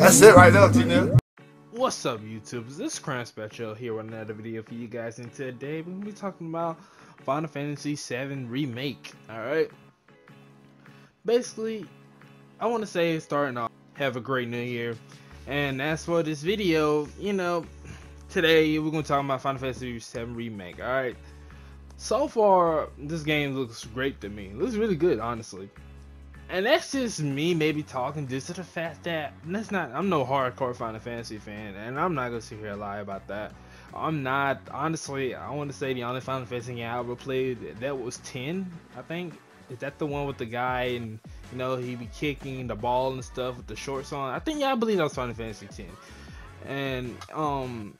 That's it right now, T What's up, YouTubers? This is CrownSpectro here with another video for you guys, and today we're gonna be talking about Final Fantasy VII Remake. All right. Basically, I want to say starting off, have a great New Year, and as for this video, you know, today we're gonna talk about Final Fantasy VII Remake. All right. So far, this game looks great to me. It looks really good, honestly and that's just me maybe talking just to the fact that that's not I'm no hardcore Final Fantasy fan and I'm not gonna sit here and lie about that. I'm not honestly I want to say the only Final Fantasy game I ever played that was 10 I think is that the one with the guy and you know he be kicking the ball and stuff with the shorts on I think yeah I believe that was Final Fantasy 10 and um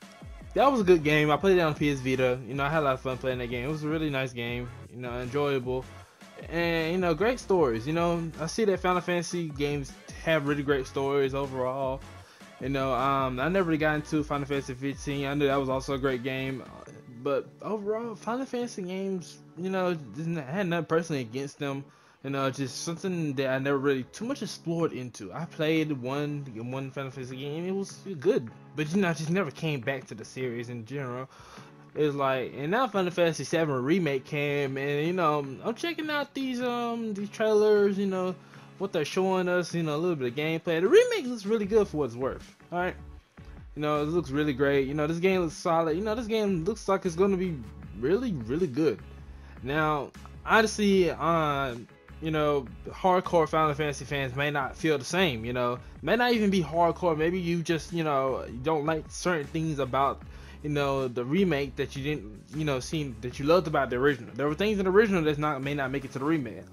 that was a good game. I played it on PS Vita. You know I had a lot of fun playing that game. It was a really nice game you know enjoyable. And you know great stories you know. I see that final fantasy games have really great stories overall. You know um i never really got into final fantasy 15 i knew that was also a great game. But overall final fantasy games you know I had nothing personally against them you know just something that i never really too much explored into. I played one one final fantasy game. It was good but you know i just never came back to the series in general. It's like and now Final Fantasy VII remake came and you know I'm checking out these um these trailers you know what they're showing us you know a little bit of gameplay. The remake looks really good for what it's worth all right you know it looks really great. You know this game looks solid. You know this game looks like it's going to be really really good. Now honestly um you know hardcore Final Fantasy fans may not feel the same you know may not even be hardcore maybe you just you know don't like certain things about you know the remake that you didn't you know see that you loved about the original. There were things in the original that not may not make it to the remake.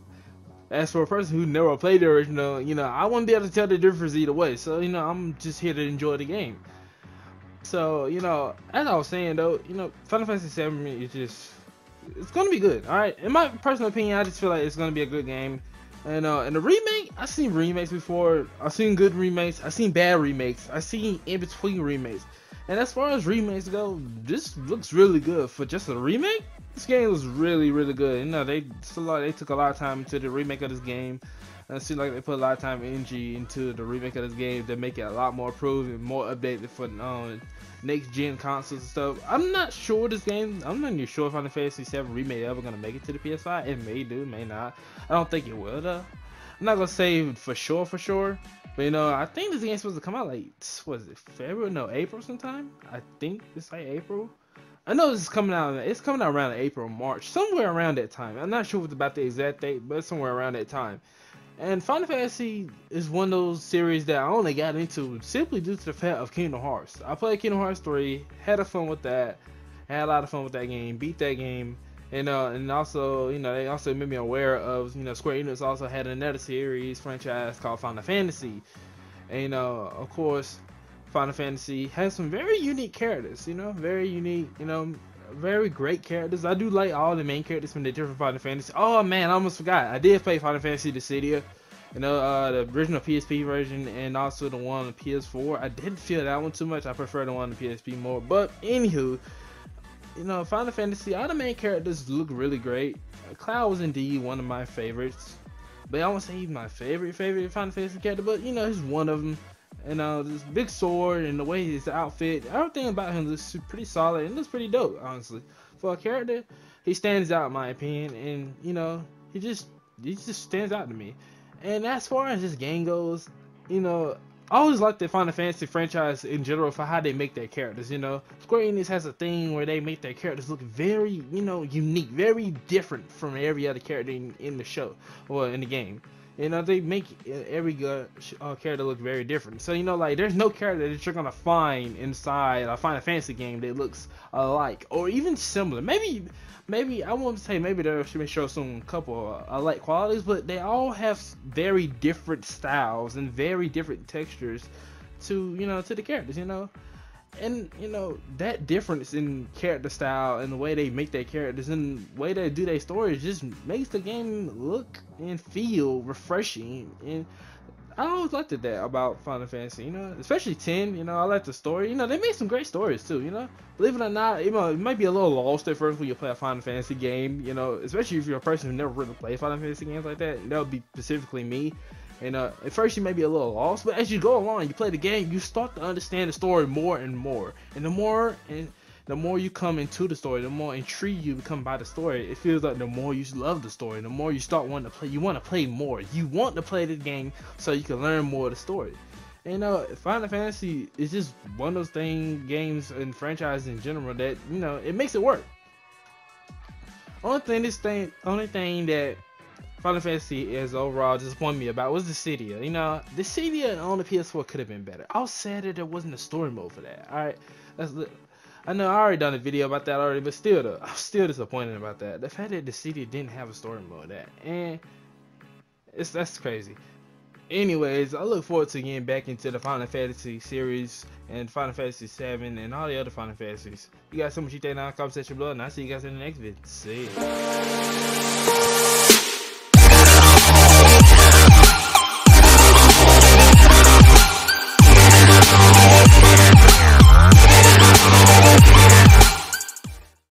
As for a person who never played the original, you know I wouldn't be able to tell the difference either way. So you know I'm just here to enjoy the game. So you know as I was saying though, you know Final Fantasy VII is just it's gonna be good. All right, in my personal opinion, I just feel like it's gonna be a good game. And uh, and the remake, I've seen remakes before. I've seen good remakes. I've seen bad remakes. I've seen in between remakes. And as far as remakes go, this looks really good for just a remake. This game was really, really good. You know, they they took a lot of time into the remake of this game. And it seems like they put a lot of time and energy into the remake of this game to make it a lot more approved and more updated for um, next gen consoles and stuff. I'm not sure this game. I'm not even sure if Final Fantasy VII remake ever gonna make it to the PS5. It may do, may not. I don't think it will though. I'm not gonna say for sure, for sure. But you know, I think this game's supposed to come out like was it February? No, April sometime. I think it's like April. I know this is coming out. It's coming out around April, March, somewhere around that time. I'm not sure about the exact date, but somewhere around that time. And Final Fantasy is one of those series that I only got into simply due to the fact of Kingdom Hearts. I played Kingdom Hearts 3, had a fun with that, had a lot of fun with that game, beat that game, and uh, and also you know they also made me aware of you know Square Enix also had another series franchise called Final Fantasy, and you know of course Final Fantasy has some very unique characters, you know, very unique, you know, very great characters. I do like all the main characters from the different Final Fantasy. Oh man, I almost forgot. I did play Final Fantasy Dissidia, you know, uh, the original PSP version and also the one on the PS4. I didn't feel that one too much. I prefer the one on the PSP more. But anywho, you know, Final Fantasy, all the main characters look really great. Cloud was indeed one of my favorites. But I won't say he's my favorite, favorite Final Fantasy character, but you know, he's one of them. And uh, this big sword and the way his outfit, everything about him looks pretty solid and looks pretty dope, honestly. For a character, he stands out in my opinion, and you know, he just he just stands out to me. And as far as this game goes, you know, I always like the Final Fantasy franchise in general for how they make their characters. You know, Square Enix has a thing where they make their characters look very, you know, unique, very different from every other character in, in the show or in the game. You know, they make every uh, character look very different. So you know, like there's no character that you're gonna find inside a Final Fantasy game that looks alike or even similar. Maybe maybe I won't say maybe they should show some couple uh, like qualities, but they all have very different styles and very different textures to you know to the characters, you know. And you know that difference in character style and the way they make their characters and the way they do their stories just makes the game look and feel refreshing. And I always liked it that about Final Fantasy, you know, especially 10. You know, I like the story. You know, they made some great stories too. You know, believe it or not, you know, it might be a little lost at first when you play a Final Fantasy game. You know, especially if you're a person who never really played Final Fantasy games like that. That would be specifically me. And uh, at first you may be a little lost, but as you go along, you play the game, you start to understand the story more and more. And the more and the more you come into the story, the more intrigued you become by the story. It feels like the more you love the story, the more you start wanting to play. You want to play more. You want to play the game so you can learn more of the story. And uh, Final Fantasy is just one of those thing games and franchises in general that you know it makes it work. Only thing this thing, only thing that Final Fantasy is overall disappointed me about was the Dissidia. You know, the Dissidia on the PS4 could have been better. I was sad that there wasn't a story mode for that. All right, that's I know I already done a video about that already, but still, though, I'm still disappointed about that. The fact that the Dissidia didn't have a story mode, that and it's that's crazy. Anyways, I look forward to getting back into the Final Fantasy series and Final Fantasy 7 and all the other Final Fantasies. You guys so much you think in the comment section below, and I'll see you guys in the next video. See ya.